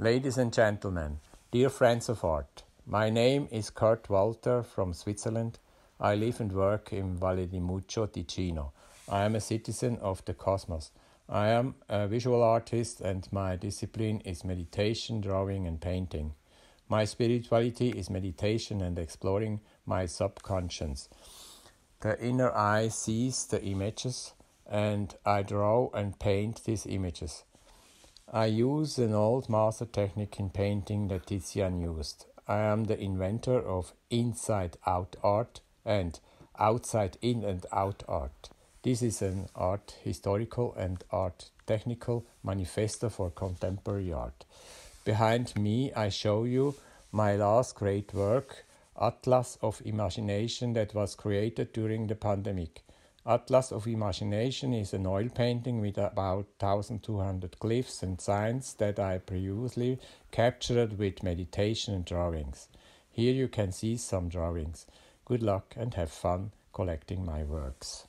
Ladies and gentlemen, dear friends of art, my name is Curt Walter from Switzerland. I live and work in Valle di Muggio, Ticino. I am a citizen of the cosmos. I am a visual artist and my discipline is meditation, drawing, and painting. My spirituality is meditation and exploring my subconscious. The inner eye sees the images and I draw and paint these images. I use an old master technique in painting that Tizian used. I am the inventor of inside out art and outside in and out art. This is an art historical and art technical manifesto for contemporary art. Behind me, I show you my last great work, Atlas of Imagination, that was created during the pandemic. Atlas of Imagination is an oil painting with about 1200 glyphs and signs that I previously captured with meditation and drawings. Here you can see some drawings. Good luck and have fun collecting my works.